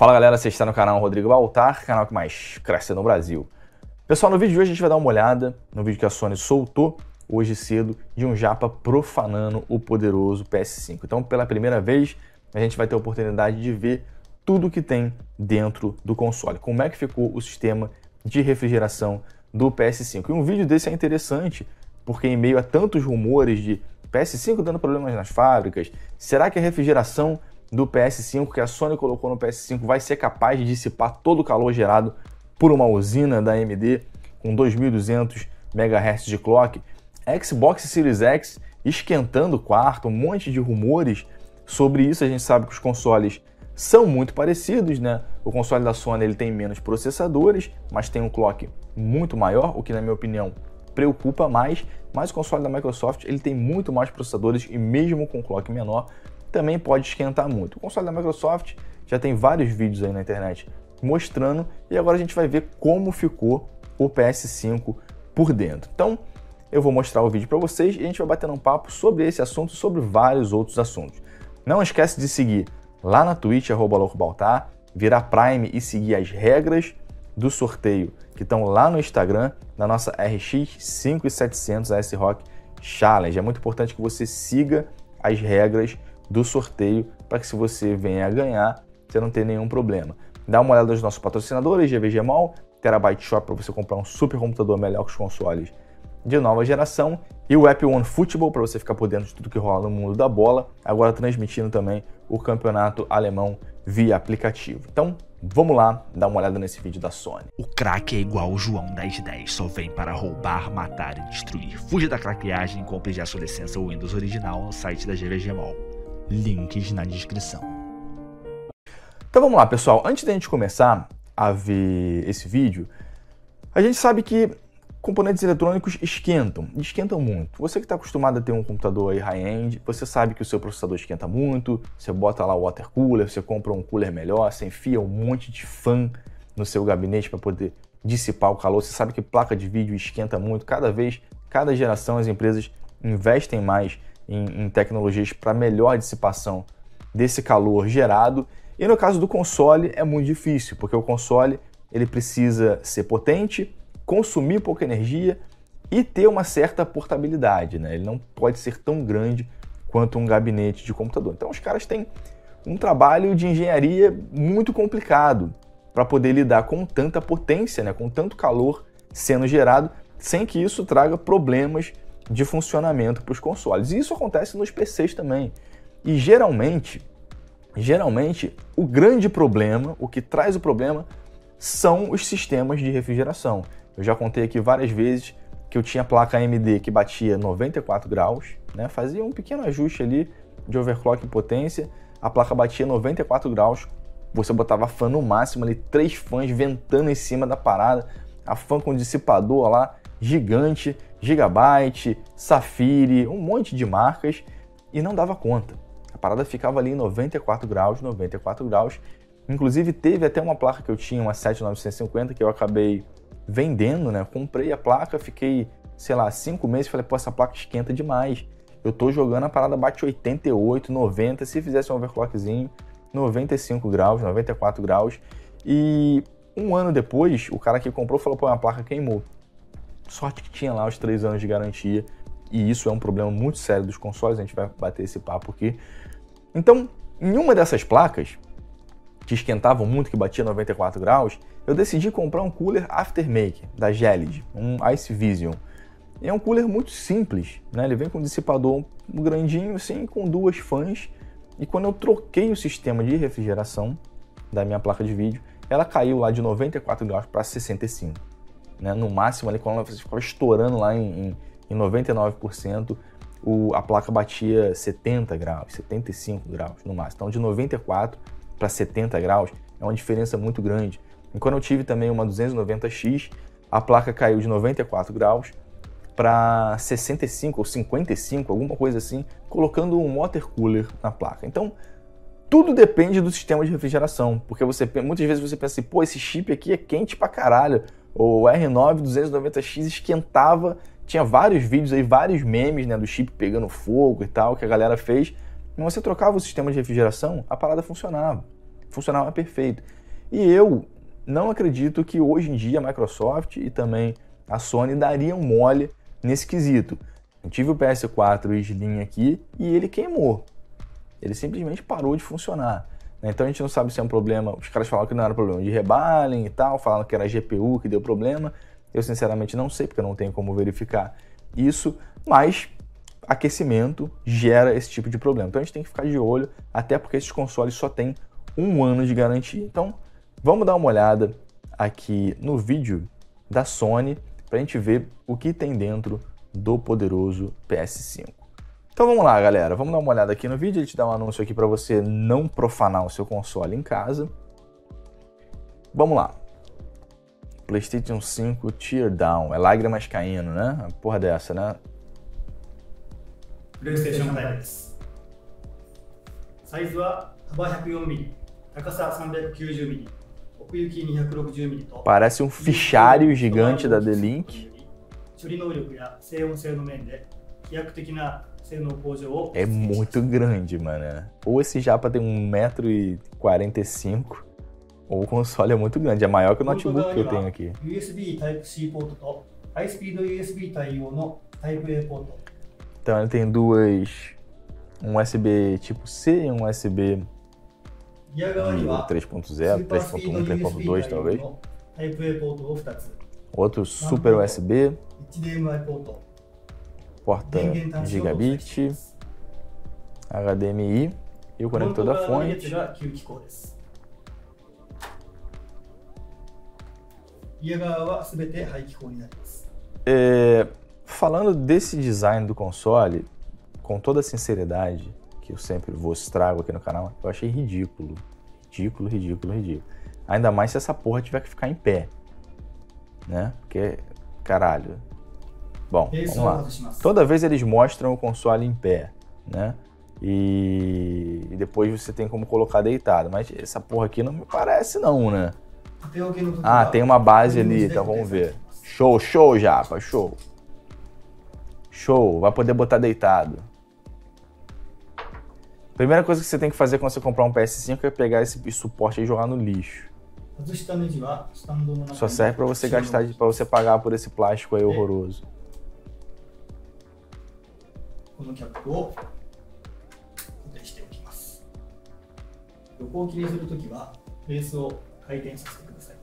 Fala galera, você está no canal Rodrigo Baltar, canal que mais cresce no Brasil. Pessoal, no vídeo de hoje a gente vai dar uma olhada no vídeo que a Sony soltou hoje cedo de um japa profanando o poderoso PS5. Então, pela primeira vez, a gente vai ter a oportunidade de ver tudo que tem dentro do console. Como é que ficou o sistema de refrigeração do PS5. E um vídeo desse é interessante, porque em meio a tantos rumores de PS5 dando problemas nas fábricas, será que a refrigeração do PS5 que a Sony colocou no PS5 vai ser capaz de dissipar todo o calor gerado por uma usina da AMD com 2200 MHz de clock? Xbox Series X esquentando o quarto, um monte de rumores sobre isso. A gente sabe que os consoles são muito parecidos, né? O console da Sony ele tem menos processadores, mas tem um clock muito maior, o que na minha opinião preocupa mais. Mas o console da Microsoft ele tem muito mais processadores e mesmo com clock menor também pode esquentar muito. O console da Microsoft já tem vários vídeos aí na internet mostrando e agora a gente vai ver como ficou o PS5 por dentro. Então, eu vou mostrar o vídeo para vocês e a gente vai bater um papo sobre esse assunto sobre vários outros assuntos. Não esquece de seguir lá na Twitch, arroba Baltar, virar Prime e seguir as regras do sorteio que estão lá no Instagram, na nossa RX 5700 AS Rock Challenge. É muito importante que você siga as regras do sorteio para que se você venha a ganhar, você não tenha nenhum problema. Dá uma olhada nos nossos patrocinadores, GVG Mall, Terabyte Shop para você comprar um super computador melhor que os consoles de nova geração e o App One Football para você ficar por dentro de tudo que rola no mundo da bola, agora transmitindo também o campeonato alemão via aplicativo. Então, vamos lá dar uma olhada nesse vídeo da Sony. O crack é igual o João 1010, só vem para roubar, matar e destruir. Fuja da craqueagem e compre já sua licença Windows original no site da GVG Mall links na descrição. Então vamos lá, pessoal. Antes da gente começar a ver esse vídeo, a gente sabe que componentes eletrônicos esquentam, esquentam muito. Você que está acostumado a ter um computador high-end, você sabe que o seu processador esquenta muito, você bota lá o water cooler, você compra um cooler melhor, você enfia um monte de fan no seu gabinete para poder dissipar o calor. Você sabe que placa de vídeo esquenta muito. Cada vez, cada geração, as empresas investem mais em, em tecnologias para melhor dissipação desse calor gerado. E no caso do console é muito difícil, porque o console ele precisa ser potente, consumir pouca energia e ter uma certa portabilidade, né? Ele não pode ser tão grande quanto um gabinete de computador. Então os caras têm um trabalho de engenharia muito complicado para poder lidar com tanta potência, né? com tanto calor sendo gerado, sem que isso traga problemas de funcionamento para os consoles. E isso acontece nos PCs também. E geralmente, geralmente, o grande problema, o que traz o problema, são os sistemas de refrigeração. Eu já contei aqui várias vezes que eu tinha placa AMD que batia 94 graus, né? fazia um pequeno ajuste ali de overclock e potência, a placa batia 94 graus, você botava fã no máximo ali, três fãs ventando em cima da parada, a fã com dissipador lá gigante, Gigabyte, Safiri, um monte de marcas e não dava conta. A parada ficava ali em 94 graus, 94 graus. Inclusive teve até uma placa que eu tinha, uma 7950, que eu acabei vendendo, né? Comprei a placa, fiquei, sei lá, cinco meses, falei, pô, essa placa esquenta demais. Eu tô jogando a parada bate 88, 90, se fizesse um overclockzinho, 95 graus, 94 graus. E um ano depois, o cara que comprou falou, pô, a placa queimou. Sorte que tinha lá os três anos de garantia, e isso é um problema muito sério dos consoles, a gente vai bater esse papo aqui. Então, em uma dessas placas, que esquentavam muito, que batia 94 graus, eu decidi comprar um cooler Aftermaker, da Gelid, um Ice Vision. E é um cooler muito simples, né? ele vem com um dissipador grandinho assim, com duas fãs, e quando eu troquei o sistema de refrigeração da minha placa de vídeo, ela caiu lá de 94 graus para 65 né? No máximo ali, quando você ficava estourando lá em, em, em 99%, o, a placa batia 70 graus, 75 graus no máximo. Então de 94 para 70 graus é uma diferença muito grande. E quando eu tive também uma 290X, a placa caiu de 94 graus para 65 ou 55, alguma coisa assim, colocando um water cooler na placa. Então, tudo depende do sistema de refrigeração, porque você muitas vezes você pensa assim, pô, esse chip aqui é quente pra caralho. O R9 290X esquentava, tinha vários vídeos aí, vários memes, né, do chip pegando fogo e tal, que a galera fez. E você trocava o sistema de refrigeração, a parada funcionava. funcionava perfeito. E eu não acredito que hoje em dia a Microsoft e também a Sony dariam mole nesse quesito. Eu tive o PS4 Slim aqui e ele queimou. Ele simplesmente parou de funcionar. Né? Então a gente não sabe se é um problema. Os caras falaram que não era problema de rebalem e tal, falaram que era GPU que deu problema. Eu sinceramente não sei, porque eu não tenho como verificar isso, mas aquecimento gera esse tipo de problema. Então a gente tem que ficar de olho, até porque esses consoles só têm um ano de garantia. Então vamos dar uma olhada aqui no vídeo da Sony para a gente ver o que tem dentro do poderoso PS5. Então vamos lá, galera. Vamos dar uma olhada aqui no vídeo. Ele te dá um anúncio aqui para você não profanar o seu console em casa. Vamos lá. PlayStation 5 Tear Down. É lágrimas caindo, né? Uma porra dessa, né? PlayStation 5です。サイズは幅 104mm、高さ 390mm、奥行き 260mm と Parece um fichário gigante da D-Link. 処理能力や静音性の面で飛躍的な性能向上を É muito grande, mano. Ou esse japa tem 1,45m, ou o console é muito grande. É maior que o notebook que eu tenho aqui. USB Type-C port to high-speed USB Type-A port. Então ele tem duas... Um USB tipo C e um USB 3.0, 3.1, 3.2 talvez. Outro super USB porta gigabit, HDMI e o conector da fonte. É, falando desse design do console, com toda a sinceridade que eu sempre vou trago aqui no canal, eu achei ridículo. Ridículo, ridículo, ridículo. Ainda mais se essa porra tiver que ficar em pé. Né? Porque, caralho, Bom, vamos lá. Toda vez eles mostram o console em pé, né? E, e depois você tem como colocar deitado. Mas essa porra aqui não me parece não, né? Ah, tem uma base ali, então vamos ver. Show, show, Japa, show. Show, vai poder botar deitado. Primeira coisa que você tem que fazer quando você comprar um PS5 é pegar esse suporte e jogar no lixo. Só serve para você gastar, para você pagar por esse plástico aí horroroso. このキャップを固定しておきます。横置きにするときはベースを回転させてください。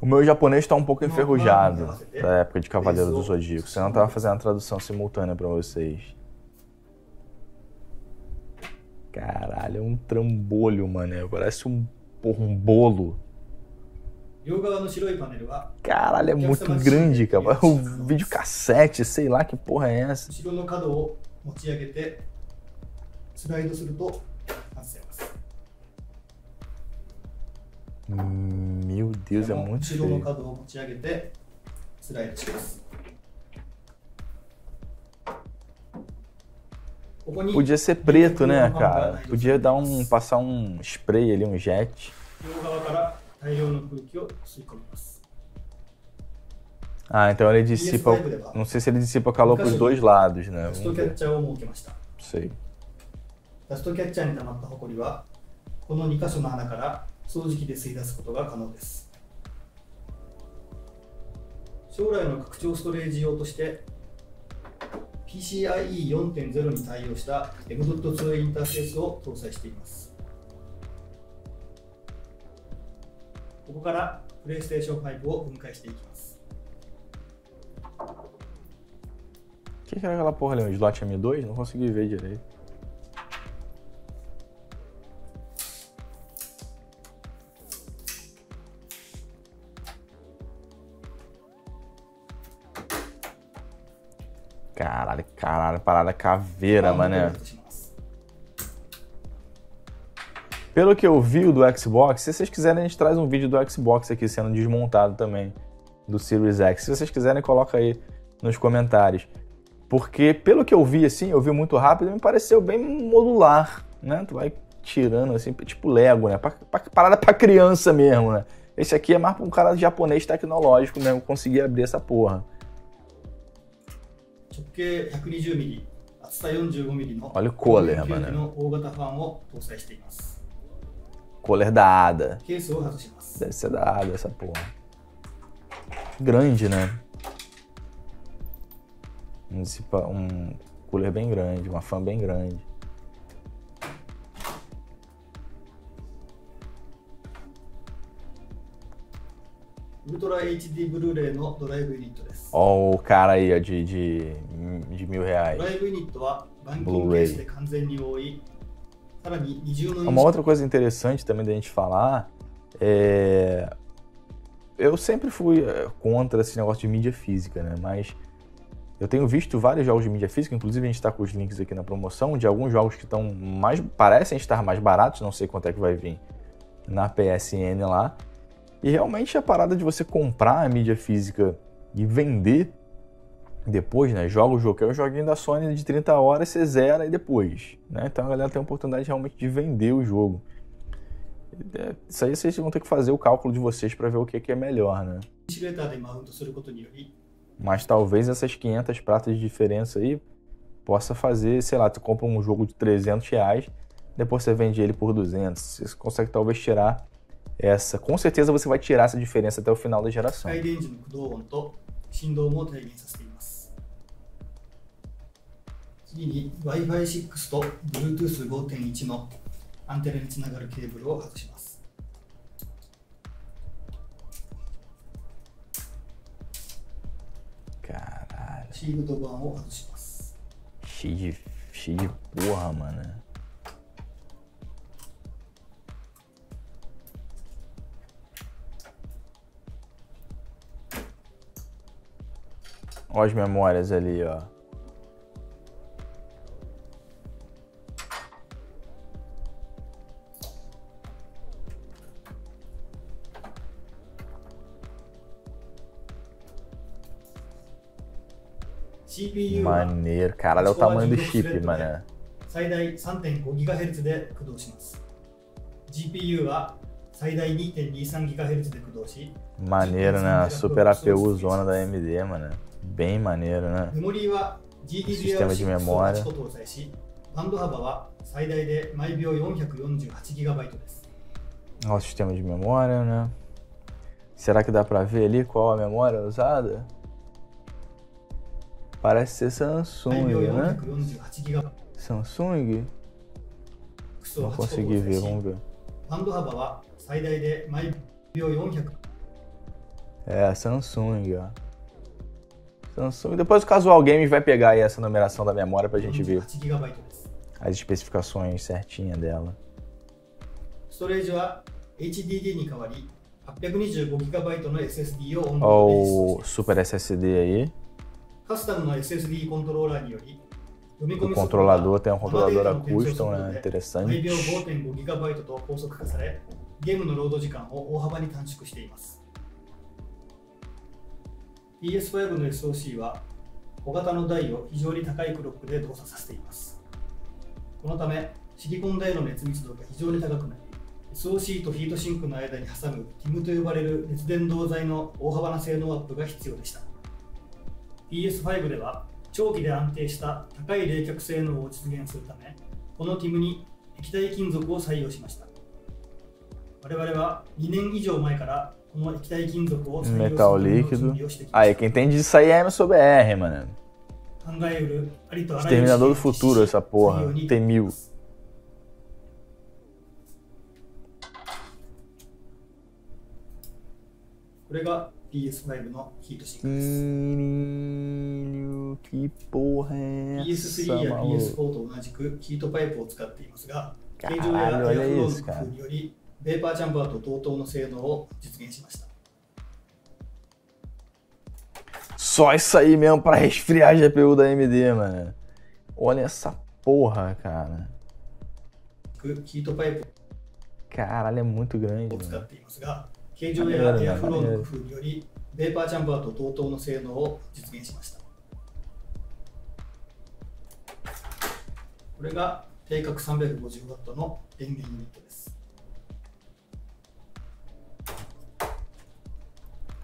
O meu japonês tá um pouco enferrujado da época de Cavaleiro do Zodíaco. Senão eu tava fazendo a tradução simultânea pra vocês. Caralho, é um trambolho, mano. Parece um, porra, um bolo. 両側の白いパネルは Caralho, é muito grande, cara. O videocassete, sei lá que porra é essa. 後ろの角を持ち上げてスライドすると外せます。 Meu Deus, é muito 後ろの feio. 角を持ち上げてスライドします。ここに Podia ser preto, né, cara? Podia dar um. passar um spray ali, um jet. 両側から 大量の空気を吸い込みます。Ah, então ele dissipa. Não sei se ele dissipa calor pros dois lados, né? ダスト Vamos キャッ ver. チャーを設けました。Sei. ダストキャッチャーに溜まったホコリはこの2箇所の穴から掃除機で吸い出すことが可能です。将来の拡張ストレージ用として PCIe 4.0に対応した M.2 インターフェースを搭載しています。ここから PlayStation 5を分解していきます。 O que, que era aquela porra ali? Um slot M2? Não consegui ver direito. Caralho, caralho, parada caveira, まあ mané. Pelo que eu vi do Xbox, se vocês quiserem, a gente traz um vídeo do Xbox aqui sendo desmontado também, do Series X. Se vocês quiserem, coloca aí nos comentários. Porque, pelo que eu vi, assim, eu vi muito rápido, me pareceu bem modular, né? Tu vai tirando, assim, tipo Lego, né? Pra, pra, parada pra criança mesmo, né? Esse aqui é mais pra um cara japonês tecnológico mesmo, conseguir abrir essa porra. Olha o Kohler, mano poler da Ada. Que isso. Deve ser da Ada essa porra. Grande, né? Um, um cooler bem grande, uma fan bem grande. Ultra HD Blu-ray no Drive Unit Ó o cara aí, ó, de, de, de mil reais. Drive Unit Blu-ray. Uma outra coisa interessante também da gente falar é. Eu sempre fui é, contra esse negócio de mídia física, né? Mas eu tenho visto vários jogos de mídia física, inclusive a gente está com os links aqui na promoção, de alguns jogos que estão mais. parecem estar mais baratos, não sei quanto é que vai vir na PSN lá. E realmente a parada de você comprar a mídia física e vender depois, né? Joga o jogo, que é o joguinho da Sony de 30 horas, você zera e depois. Né? Então a galera tem a oportunidade realmente de vender o jogo. É, isso aí vocês vão ter que fazer o cálculo de vocês para ver o que, que é melhor, né? Mas talvez essas 500 pratas de diferença aí possa fazer, sei lá, tu compra um jogo de 300 reais, depois você vende ele por 200. Você consegue talvez tirar essa. Com certeza você vai tirar essa diferença até o final da geração. 次に Wi-Fi6 と Bluetooth5.1 のアンテナにつながるケーブルを外します。 Caralho, シールド板を外します。 cheio de, cheio de porra, mano. Olha as memórias ali, ó. CPU は Maneiro. Caralho, olha o tamanho do chip, mano. 最大 3.5GHz で駆動します。GPU は最大 2.23GHz で駆動し、 Maneiro, né? Super APU zona da AMD, mano. Bem maneiro, né? メモリーは Sistema de GDDR6 をmemória 8個搭載し、バンド幅は最大で毎秒 448GB です。 Olha o sistema de memória, né? Será que dá pra ver ali qual a memória usada? Parece ser Samsung, né? Samsung? Não consegui ver, vamos ver. É, Samsung, ó. Samsung. Depois o Casual Games vai pegar aí essa numeração da memória pra gente ver as especificações certinhas dela. Olha o Super SSD aí. カスタムの SSD コントローラーにより読み込 O controlador tem um controlador a custom, né? で Interessante. 毎秒 5.5GB と高速化されゲームのロード時間を大幅に短縮しています PS5 の SoC は小型の台を非常に高いクロックで動作させていますこのためシリコン台の熱密度が非常に高くなり SoC とヒートシンクの間に挟む TIM と呼ばれる熱伝導材の大幅な性能アップが必要でした PS5 では長期で安定した高い冷却性能を実現するためこの TIM に液体金属を採用しました我々は2年以上前からこの液体金属を採用するための準.備をしてきま Aí, し quem entende disso aí é MSOBR, mano. Exterminador do essa 採 porra. Tem mil. こ れが PS5 のヒートシンク Filho, que porra é essa, PS3 や maluco? PS4 と同じくヒートパイプを使っていますが、 Caralho, 形状やエアフ olha ローの isso, 工 cara. 夫により、ベーパーチャンバーと同等の性能を実現しました。 Só isso aí mesmo pra resfriar a GPU da AMD, mano. Olha essa porra, cara. ヒートパイプ Caralho, é muito grande, を使っ mano. 形状やエアフローの工夫により、ベーパーチャンバーと同等の性能を実現しました。これが定格 350W の電源ユニットです。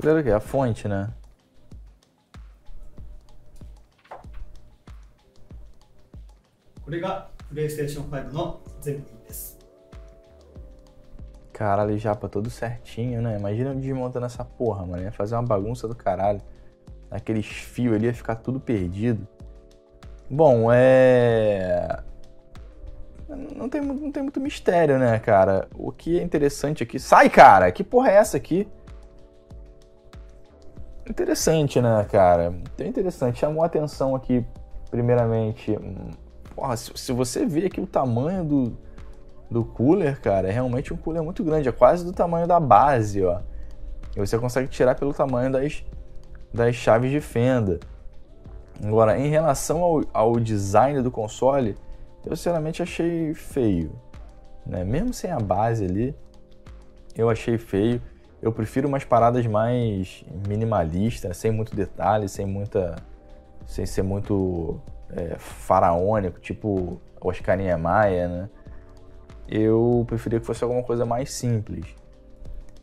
Olha aqui, a fonte, né? これがプレイステーション5の全部です。Caralho, japa, tudo certinho, né? Imagina desmontando essa porra, mano. Ia fazer uma bagunça do caralho. Aqueles fios ali ia ficar tudo perdido. Bom, é. Não tem, não tem muito mistério, né, cara? O que é interessante aqui. Sai, cara! Que porra é essa aqui? Interessante, né, cara? Bem interessante. Chamou a atenção aqui, primeiramente. Porra, se, se você vê aqui o tamanho do, do cooler, cara, é realmente um cooler muito grande. É quase do tamanho da base, ó. E você consegue tirar pelo tamanho das, das chaves de fenda. Agora, em relação ao, ao design do console, eu sinceramente achei feio. Né? Mesmo sem a base ali, eu achei feio. Eu prefiro umas paradas mais minimalistas, sem muito detalhe, sem muita. sem ser muito é, faraônico, tipo Oscar Niemeyer, né? Eu preferia que fosse alguma coisa mais simples.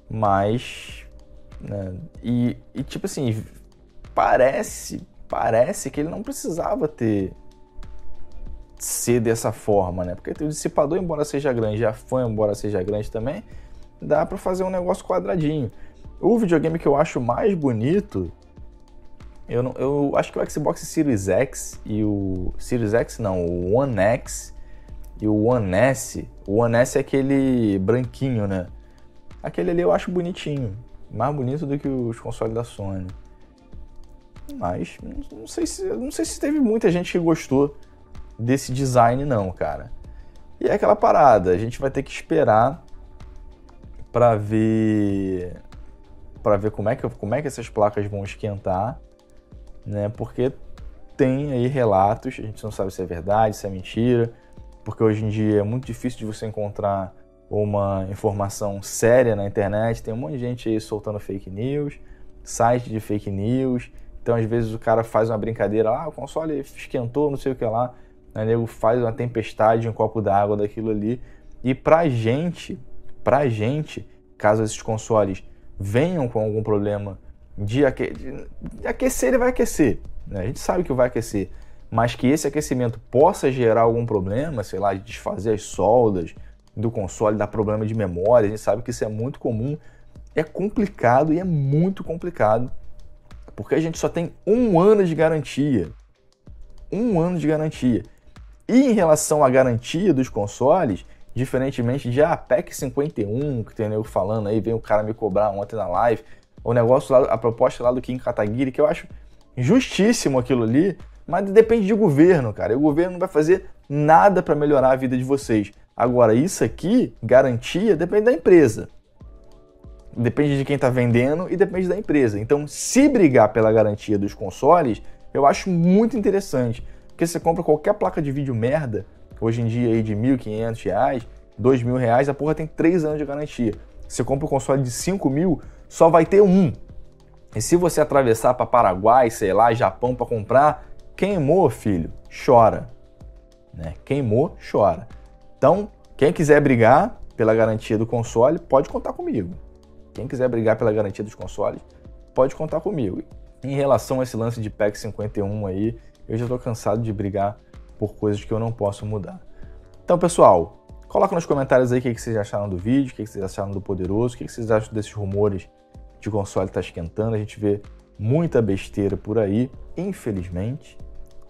Mas. Né? E, e tipo assim, parece, parece que ele não precisava ter ser dessa forma, né? Porque o dissipador, embora seja grande, a fã, embora seja grande também, dá para fazer um negócio quadradinho. O videogame que eu acho mais bonito, eu, não, eu acho que o Xbox Series X e o Series X não, o One X e o One S. O One S é aquele branquinho, né? Aquele ali eu acho bonitinho, mais bonito do que os consoles da Sony. Mas não sei se não sei se teve muita gente que gostou desse design não, cara. E é aquela parada, a gente vai ter que esperar para ver para ver como é que como é que essas placas vão esquentar, né? Porque tem aí relatos, a gente não sabe se é verdade, se é mentira, porque hoje em dia é muito difícil de você encontrar uma informação séria na internet, tem um monte de gente aí soltando fake news, site de fake news, então às vezes o cara faz uma brincadeira, ah, o console esquentou, não sei o que lá, né? nego faz uma tempestade, um copo d'água daquilo ali. E pra gente, pra gente, caso esses consoles venham com algum problema de, aque... de aquecer, ele vai aquecer. Né? A gente sabe que vai aquecer. Mas que esse aquecimento possa gerar algum problema, sei lá, de desfazer as soldas do console, dar problema de memória, a gente sabe que isso é muito comum. É complicado e é muito complicado, porque a gente só tem um ano de garantia. Um ano de garantia. E em relação à garantia dos consoles, diferentemente de a ah, PEC 51, que tem nego falando aí, vem o cara me cobrar ontem na live, o negócio lá, a proposta lá do Kim Kataguiri, que eu acho justíssimo aquilo ali, mas depende de governo, cara. E o governo não vai fazer nada para melhorar a vida de vocês. Agora, isso aqui, garantia, depende da empresa. Depende de quem está vendendo e depende da empresa. Então, se brigar pela garantia dos consoles, eu acho muito interessante. Porque você compra qualquer placa de vídeo merda, hoje em dia aí de R$ 1.500, R$ 2.000, a porra tem 3 anos de garantia. Você compra um console de 5 mil, só vai ter um. E se você atravessar para Paraguai, sei lá, Japão para comprar, queimou, filho, chora. Né? Queimou, chora. Então, quem quiser brigar pela garantia do console, pode contar comigo. Quem quiser brigar pela garantia dos consoles, pode contar comigo. Em relação a esse lance de PEC 51 aí, eu já estou cansado de brigar por coisas que eu não posso mudar. Então, pessoal, coloca nos comentários aí o que vocês acharam do vídeo, o que vocês acharam do Poderoso, o que vocês acham desses rumores de console estar tá esquentando. A gente vê muita besteira por aí, infelizmente.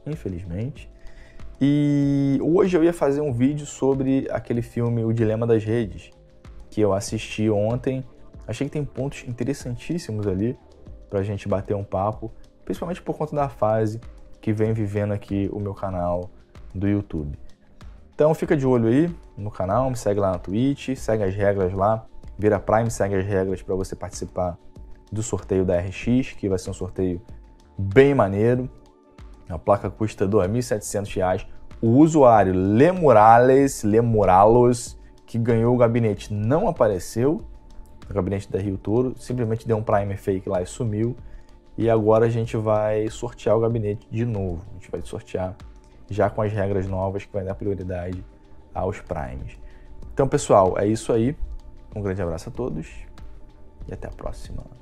Infelizmente. E hoje eu ia fazer um vídeo sobre aquele filme O Dilema das Redes, que eu assisti ontem. Achei que tem pontos interessantíssimos ali para a gente bater um papo, principalmente por conta da fase que vem vivendo aqui o meu canal do YouTube. Então fica de olho aí no canal, me segue lá na Twitch, segue as regras lá, vira Prime, segue as regras para você participar do sorteio da RX, que vai ser um sorteio bem maneiro. A placa custa R$ 2.700. O usuário Lemorales, Lemoralos, que ganhou o gabinete, não apareceu. O gabinete da Rio Toro, simplesmente deu um Prime fake lá e sumiu. E agora a gente vai sortear o gabinete de novo. A gente vai sortear já com as regras novas que vai dar prioridade aos primes. Então, pessoal, é isso aí. Um grande abraço a todos e até a próxima.